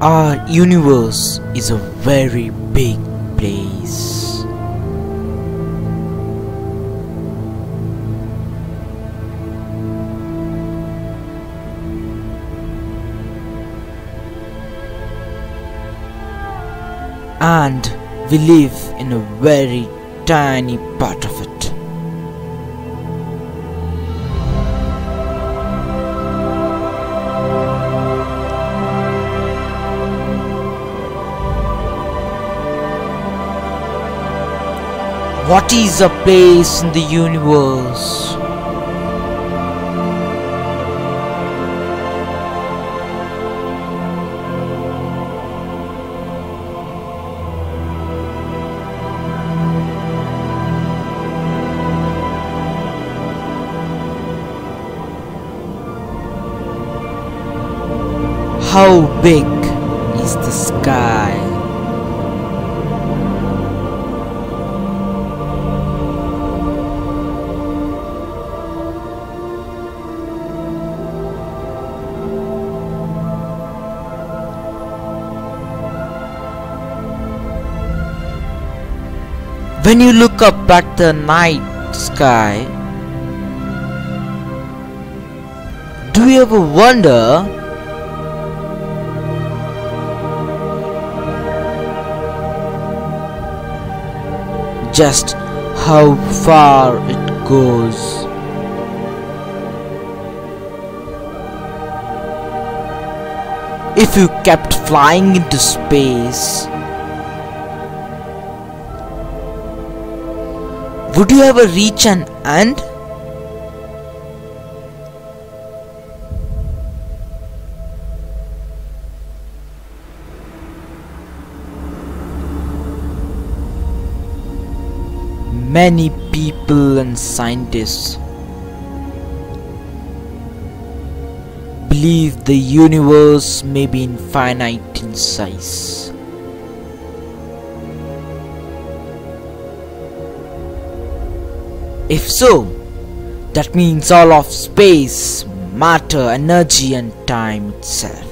Our universe is a very big place. And we live in a very tiny part of it. What is a place in the universe? How big is the sky? When you look up at the night sky, do you ever wonder just how far it goes? If you kept flying into space, Would you ever reach an end? Many people and scientists believe the universe may be infinite in size. If so, that means all of space, matter, energy and time itself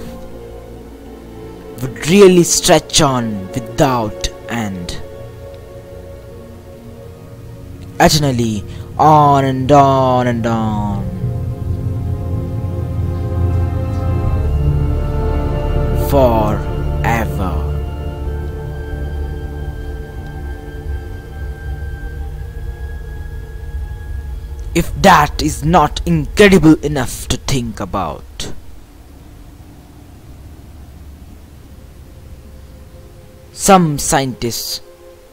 would really stretch on without end. Eternally, on and on and on. Forever. If that is not incredible enough to think about. Some scientists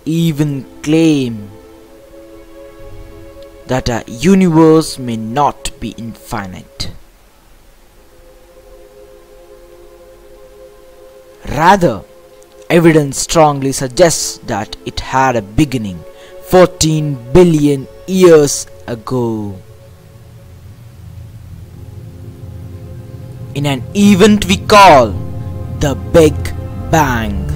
even claim that a universe may not be infinite. Rather, evidence strongly suggests that it had a beginning 14 billion years ago. In an event we call the Big Bang.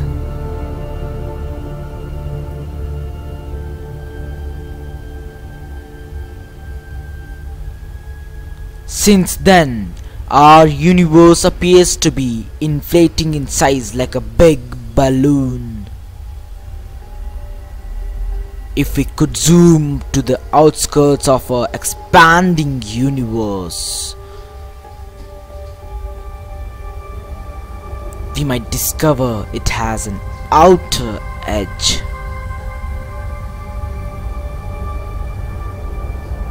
Since then, our universe appears to be inflating in size like a big balloon. If we could zoom to the outskirts of our expanding universe, we might discover it has an outer edge.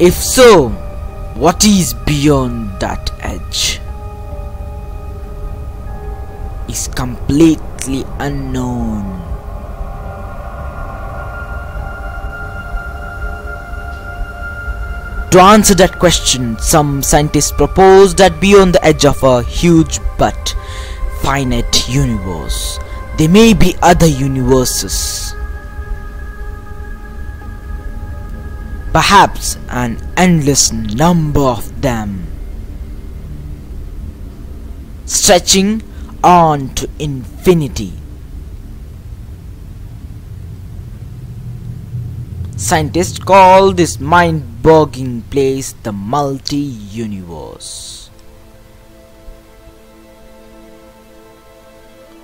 If so, what is beyond that edge? Is completely unknown. To answer that question, some scientists propose that beyond the edge of a huge but finite universe, there may be other universes. Perhaps an endless number of them. Stretching on to infinity. Scientists call this mind-boggling place the multi-universe.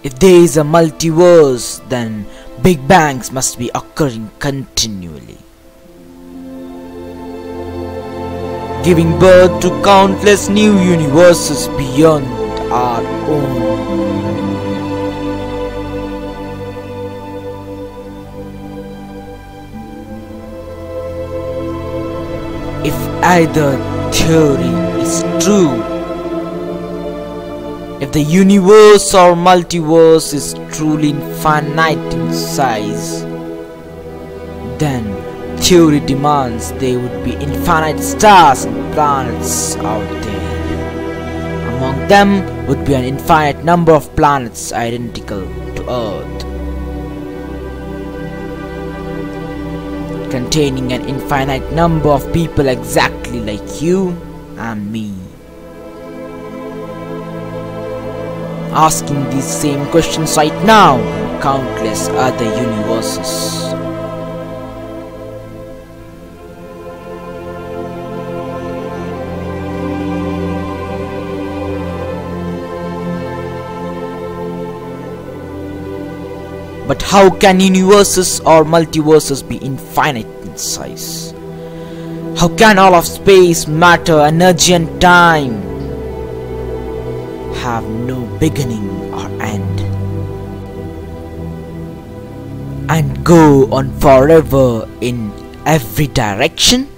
If there is a multiverse, then Big Bangs must be occurring continually. Giving birth to countless new universes beyond our own. If either theory is true, if the universe or multiverse is truly infinite in size, then theory demands there would be infinite stars and planets out there. Among them would be an infinite number of planets identical to Earth. Containing an infinite number of people exactly like you and me. Asking these same questions right now in countless other universes. But how can universes or multiverses be infinite in size? How can all of space, matter, energy and time have no beginning or end? And go on forever in every direction?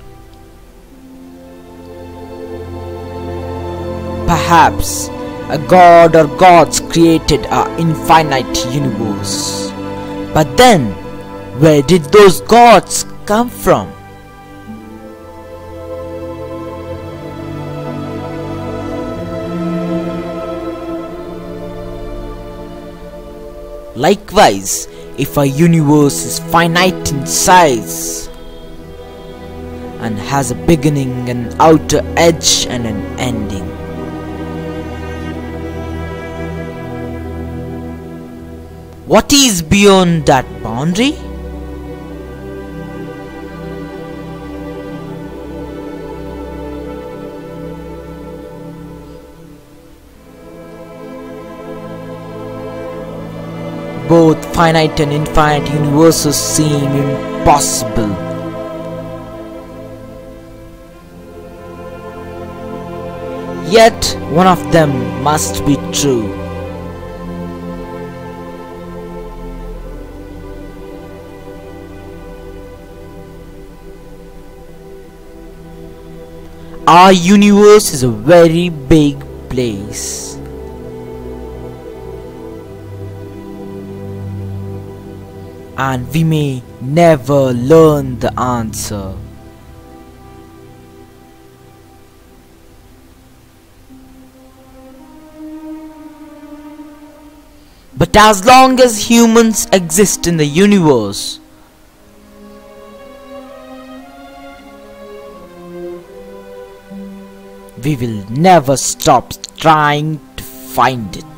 Perhaps a god or gods created our infinite universe. But then, where did those gods come from? Likewise, if a universe is finite in size and has a beginning, an outer edge, and an ending, What is beyond that boundary? Both finite and infinite universes seem impossible. Yet one of them must be true. Our universe is a very big place. And we may never learn the answer. But as long as humans exist in the universe, we will never stop trying to find it.